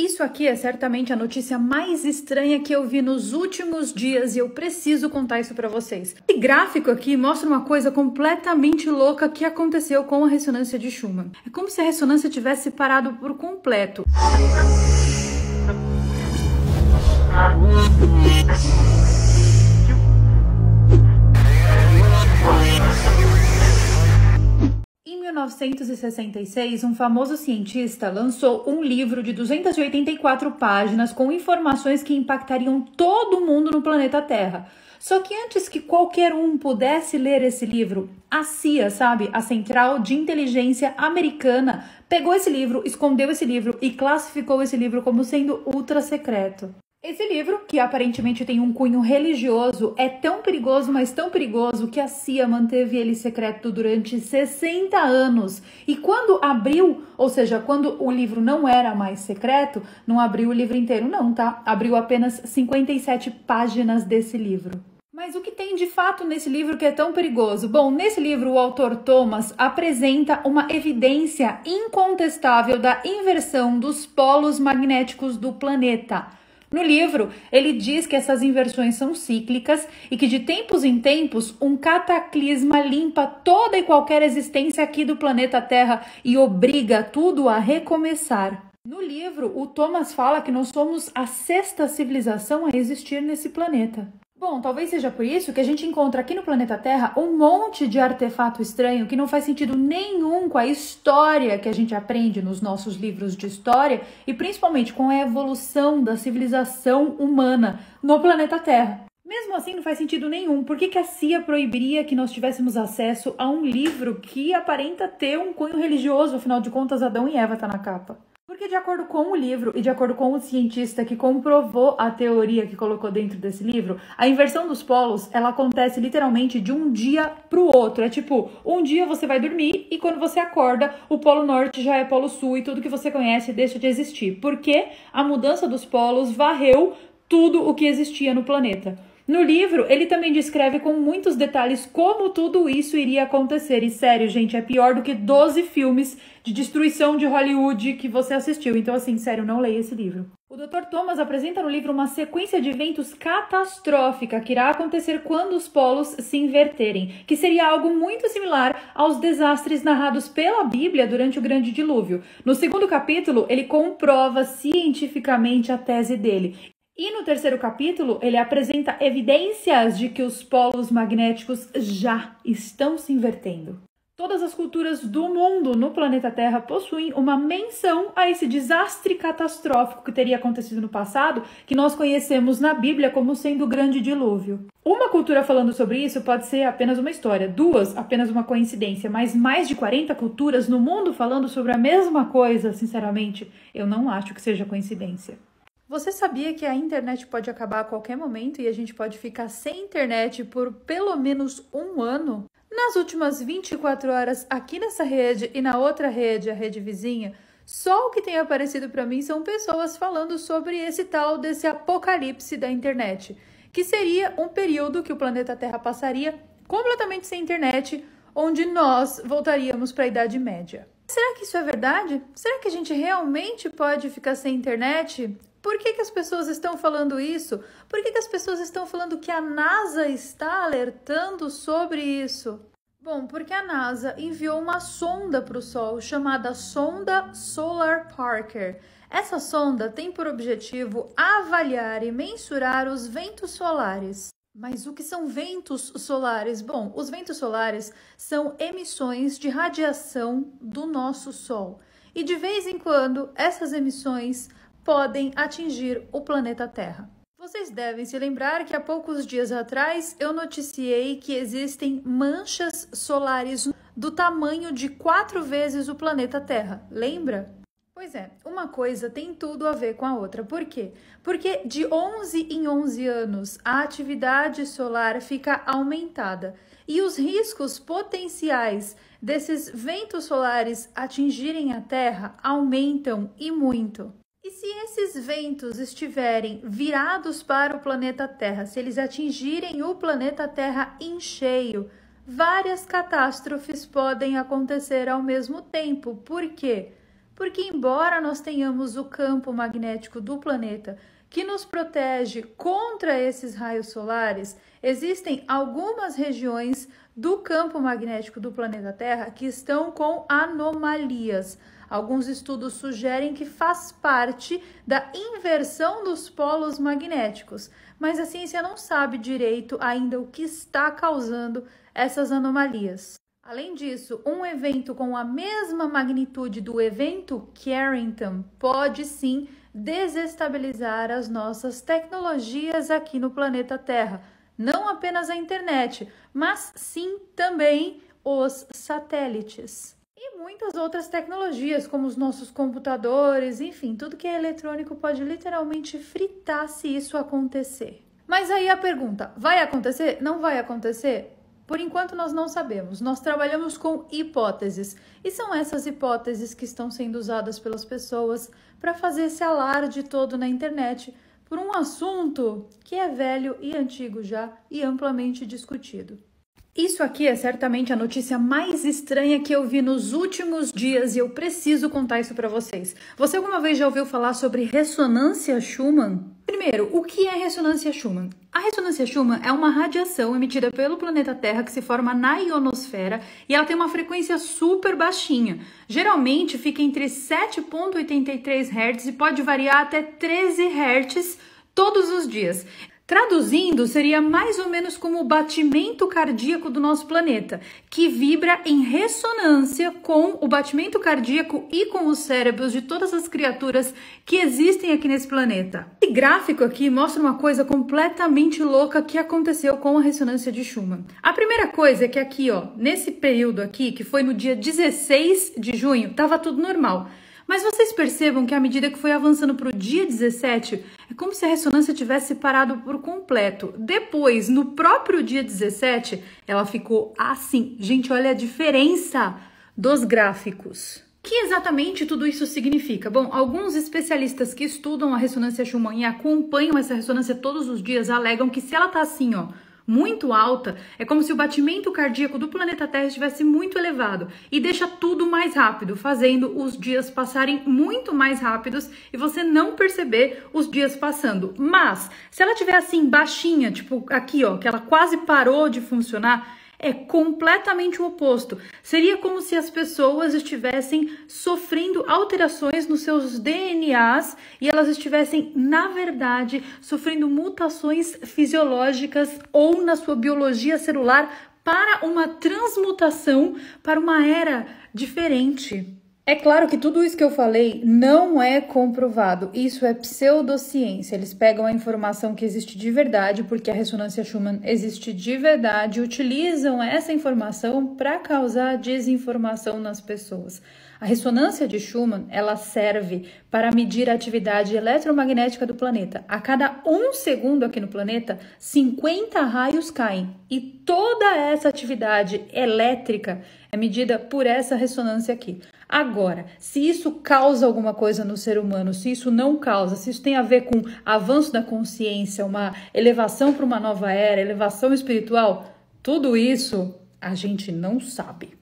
Isso aqui é certamente a notícia mais estranha que eu vi nos últimos dias e eu preciso contar isso para vocês. Esse gráfico aqui mostra uma coisa completamente louca que aconteceu com a ressonância de Schumann. É como se a ressonância tivesse parado por completo. 1966, um famoso cientista lançou um livro de 284 páginas com informações que impactariam todo mundo no planeta Terra. Só que antes que qualquer um pudesse ler esse livro, a CIA, sabe, a Central de Inteligência Americana, pegou esse livro, escondeu esse livro e classificou esse livro como sendo ultra secreto. Esse livro, que aparentemente tem um cunho religioso, é tão perigoso, mas tão perigoso, que a CIA manteve ele secreto durante 60 anos. E quando abriu, ou seja, quando o livro não era mais secreto, não abriu o livro inteiro, não, tá? Abriu apenas 57 páginas desse livro. Mas o que tem de fato nesse livro que é tão perigoso? Bom, nesse livro o autor Thomas apresenta uma evidência incontestável da inversão dos polos magnéticos do planeta. No livro, ele diz que essas inversões são cíclicas e que de tempos em tempos um cataclisma limpa toda e qualquer existência aqui do planeta Terra e obriga tudo a recomeçar. No livro, o Thomas fala que nós somos a sexta civilização a existir nesse planeta. Bom, talvez seja por isso que a gente encontra aqui no planeta Terra um monte de artefato estranho que não faz sentido nenhum com a história que a gente aprende nos nossos livros de história e principalmente com a evolução da civilização humana no planeta Terra. Mesmo assim, não faz sentido nenhum. Por que, que a CIA proibiria que nós tivéssemos acesso a um livro que aparenta ter um cunho religioso? Afinal de contas, Adão e Eva tá na capa. Porque, de acordo com o livro e de acordo com o cientista que comprovou a teoria que colocou dentro desse livro, a inversão dos polos ela acontece literalmente de um dia para o outro. É tipo, um dia você vai dormir e quando você acorda, o polo norte já é polo sul e tudo que você conhece deixa de existir. Porque a mudança dos polos varreu tudo o que existia no planeta. No livro, ele também descreve com muitos detalhes como tudo isso iria acontecer. E sério, gente, é pior do que 12 filmes de destruição de Hollywood que você assistiu. Então, assim, sério, não leia esse livro. O Dr. Thomas apresenta no livro uma sequência de eventos catastrófica que irá acontecer quando os polos se inverterem, que seria algo muito similar aos desastres narrados pela Bíblia durante o Grande Dilúvio. No segundo capítulo, ele comprova cientificamente a tese dele e no terceiro capítulo, ele apresenta evidências de que os polos magnéticos já estão se invertendo. Todas as culturas do mundo no planeta Terra possuem uma menção a esse desastre catastrófico que teria acontecido no passado, que nós conhecemos na Bíblia como sendo o grande dilúvio. Uma cultura falando sobre isso pode ser apenas uma história, duas, apenas uma coincidência, mas mais de 40 culturas no mundo falando sobre a mesma coisa, sinceramente, eu não acho que seja coincidência. Você sabia que a internet pode acabar a qualquer momento e a gente pode ficar sem internet por pelo menos um ano? Nas últimas 24 horas, aqui nessa rede e na outra rede, a rede vizinha, só o que tem aparecido para mim são pessoas falando sobre esse tal desse apocalipse da internet, que seria um período que o planeta Terra passaria completamente sem internet, onde nós voltaríamos para a Idade Média. Será que isso é verdade? Será que a gente realmente pode ficar sem internet? Por que, que as pessoas estão falando isso? Por que, que as pessoas estão falando que a NASA está alertando sobre isso? Bom, porque a NASA enviou uma sonda para o Sol chamada Sonda Solar Parker. Essa sonda tem por objetivo avaliar e mensurar os ventos solares. Mas o que são ventos solares? Bom, os ventos solares são emissões de radiação do nosso Sol. E de vez em quando, essas emissões podem atingir o planeta Terra. Vocês devem se lembrar que há poucos dias atrás eu noticiei que existem manchas solares do tamanho de quatro vezes o planeta Terra. Lembra? Pois é, uma coisa tem tudo a ver com a outra. Por quê? Porque de 11 em 11 anos a atividade solar fica aumentada e os riscos potenciais desses ventos solares atingirem a Terra aumentam e muito. E se esses ventos estiverem virados para o planeta Terra, se eles atingirem o planeta Terra em cheio, várias catástrofes podem acontecer ao mesmo tempo. Por quê? porque embora nós tenhamos o campo magnético do planeta que nos protege contra esses raios solares, existem algumas regiões do campo magnético do planeta Terra que estão com anomalias. Alguns estudos sugerem que faz parte da inversão dos polos magnéticos, mas a ciência não sabe direito ainda o que está causando essas anomalias. Além disso, um evento com a mesma magnitude do evento Carrington pode sim desestabilizar as nossas tecnologias aqui no planeta Terra. Não apenas a internet, mas sim também os satélites. E muitas outras tecnologias, como os nossos computadores, enfim, tudo que é eletrônico pode literalmente fritar se isso acontecer. Mas aí a pergunta: vai acontecer? Não vai acontecer? Por enquanto, nós não sabemos. Nós trabalhamos com hipóteses e são essas hipóteses que estão sendo usadas pelas pessoas para fazer esse alarde todo na internet por um assunto que é velho e antigo já e amplamente discutido. Isso aqui é certamente a notícia mais estranha que eu vi nos últimos dias e eu preciso contar isso para vocês. Você alguma vez já ouviu falar sobre ressonância Schumann? Primeiro, o que é ressonância Schumann? A ressonância Schumann é uma radiação emitida pelo planeta Terra que se forma na ionosfera e ela tem uma frequência super baixinha. Geralmente fica entre 7.83 Hz e pode variar até 13 Hz todos os dias. Traduzindo, seria mais ou menos como o batimento cardíaco do nosso planeta, que vibra em ressonância com o batimento cardíaco e com os cérebros de todas as criaturas que existem aqui nesse planeta. Esse gráfico aqui mostra uma coisa completamente louca que aconteceu com a ressonância de Schumann. A primeira coisa é que aqui, ó, nesse período aqui, que foi no dia 16 de junho, estava tudo normal. Mas vocês percebam que à medida que foi avançando para o dia 17, é como se a ressonância tivesse parado por completo. Depois, no próprio dia 17, ela ficou assim. Gente, olha a diferença dos gráficos. O que exatamente tudo isso significa? Bom, alguns especialistas que estudam a ressonância Schumann e acompanham essa ressonância todos os dias alegam que se ela tá assim, ó, muito alta, é como se o batimento cardíaco do planeta Terra estivesse muito elevado e deixa tudo mais rápido, fazendo os dias passarem muito mais rápidos e você não perceber os dias passando. Mas, se ela tiver assim baixinha, tipo aqui, ó, que ela quase parou de funcionar, é completamente o oposto. Seria como se as pessoas estivessem sofrendo alterações nos seus DNAs e elas estivessem, na verdade, sofrendo mutações fisiológicas ou na sua biologia celular para uma transmutação para uma era diferente. É claro que tudo isso que eu falei não é comprovado, isso é pseudociência. Eles pegam a informação que existe de verdade, porque a ressonância Schumann existe de verdade, utilizam essa informação para causar desinformação nas pessoas. A ressonância de Schumann ela serve para medir a atividade eletromagnética do planeta. A cada um segundo aqui no planeta, 50 raios caem e toda essa atividade elétrica é medida por essa ressonância aqui. Agora, se isso causa alguma coisa no ser humano, se isso não causa, se isso tem a ver com avanço da consciência, uma elevação para uma nova era, elevação espiritual, tudo isso a gente não sabe.